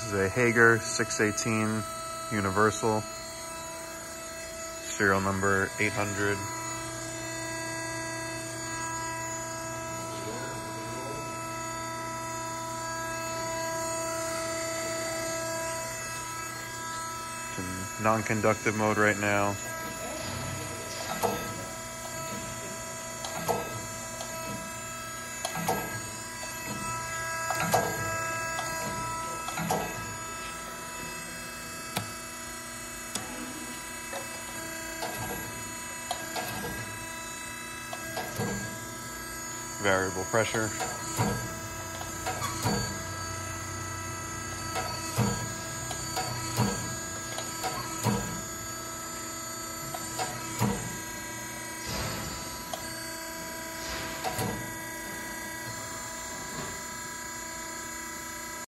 This is a Hager 618 Universal, serial number 800. non-conductive mode right now. Variable pressure.